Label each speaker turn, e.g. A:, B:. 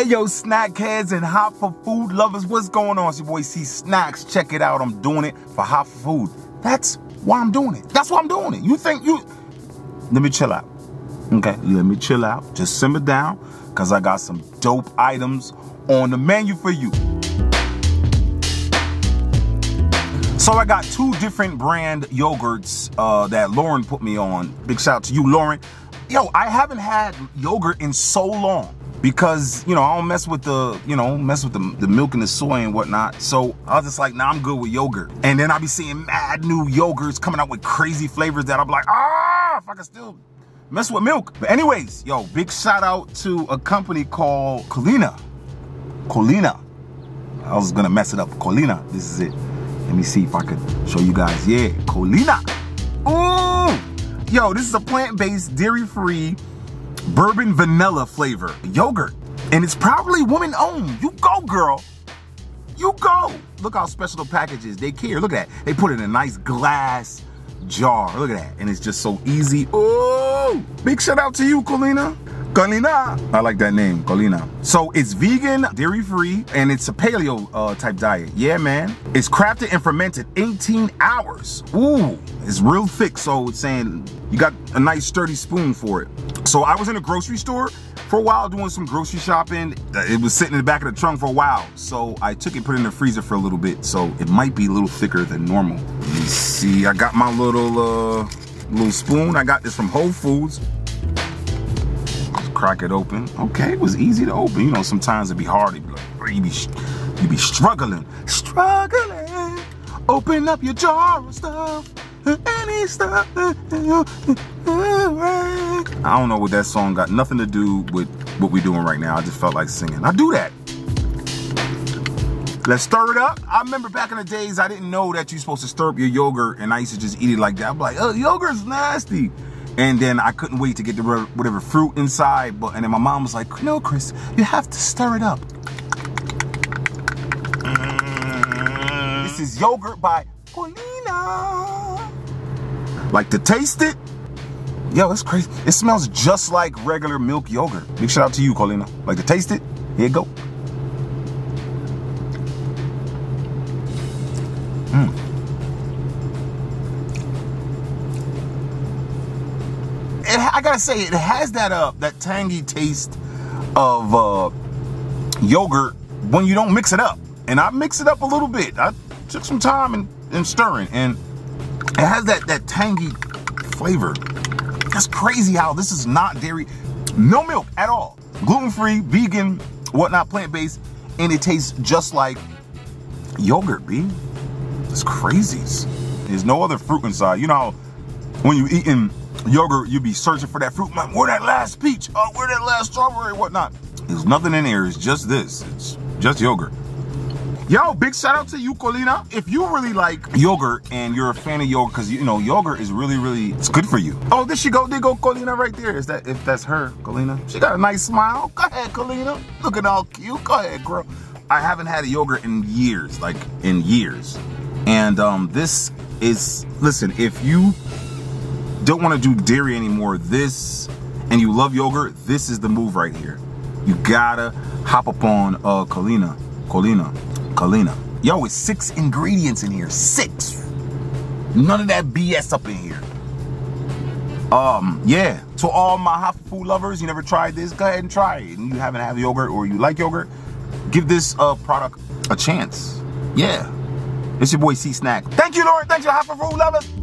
A: Hey yo, snack heads and hot for food lovers, what's going on? It's your boy C Snacks. Check it out. I'm doing it for hot for food. That's why I'm doing it. That's why I'm doing it. You think you let me chill out. Okay, let me chill out. Just simmer down, cause I got some dope items on the menu for you. So I got two different brand yogurts uh, that Lauren put me on. Big shout out to you, Lauren. Yo, I haven't had yogurt in so long because you know I don't mess with the you know mess with the, the milk and the soy and whatnot. So I was just like, nah, I'm good with yogurt. And then I'll be seeing mad new yogurts coming out with crazy flavors that I'm like, ah, if I can still mess with milk. But anyways, yo, big shout out to a company called Culina. Culina. I was gonna mess it up. Culina. This is it. Let me see if I could show you guys. Yeah, Culina. Ooh! Yo, this is a plant-based, dairy-free bourbon vanilla flavor yogurt. And it's probably woman owned. You go, girl. You go. Look how special the package is. They care. Look at that. They put it in a nice glass jar. Look at that. And it's just so easy. Oh, big shout out to you, Culina. Culina. I like that name, Culina. So it's vegan, dairy free, and it's a paleo uh, type diet. Yeah, man. It's crafted and fermented 18 hours. Ooh, it's real thick. So it's saying you got a nice sturdy spoon for it. So I was in a grocery store for a while doing some grocery shopping. It was sitting in the back of the trunk for a while. So I took it, put it in the freezer for a little bit. So it might be a little thicker than normal. Let me see, I got my little, uh, little spoon. I got this from Whole Foods. Let's crack it open. Okay, it was easy to open. You know, sometimes it'd be hard. It'd be like, you be, you be struggling. Struggling. Open up your jar of stuff. Any. I don't know what that song got nothing to do with what we're doing right now. I just felt like singing. I do that. Let's stir it up. I remember back in the days, I didn't know that you're supposed to stir up your yogurt, and I used to just eat it like that. I'm like, oh, yogurt's nasty. And then I couldn't wait to get the whatever fruit inside. But and then my mom was like, no, Chris, you have to stir it up. Mm. This is yogurt by Culina. Like to taste it? Yo, it's crazy. It smells just like regular milk yogurt. Big shout out to you, Culina. Like to taste it? Here you go. Mm. It, I gotta say, it has that uh that tangy taste of uh yogurt when you don't mix it up. And I mix it up a little bit. I took some time in, in stirring, and it has that that tangy flavor. That's crazy how this is not dairy, no milk at all. Gluten-free, vegan, whatnot, plant-based, and it tastes just like yogurt, B. It's crazy. There's no other fruit inside. You know when you eating yogurt, you be searching for that fruit. Where that last peach? Oh, where that last strawberry? Whatnot. There's nothing in there. It's just this. It's just yogurt. Yo, big shout out to you, Culina. If you really like yogurt and you're a fan of yogurt, because you know yogurt is really, really, it's good for you. Oh, there she go. There go Culina right there. Is that if that's her, Culina? She got a nice smile. Go ahead, Culina. Looking all cute. Go ahead, girl. I haven't had a yogurt in years, like in years. And um, this is, listen, if you don't want to do dairy anymore, this, and you love yogurt, this is the move right here. You gotta hop up on uh, Culina, Culina, Culina. Yo, it's six ingredients in here, six. None of that BS up in here. Um, yeah, to all my hot food lovers, you never tried this, go ahead and try it. And you haven't had yogurt or you like yogurt, give this uh, product a chance. Yeah. It's your boy C Snack. Thank you, Lord. Thank you, hot food lovers.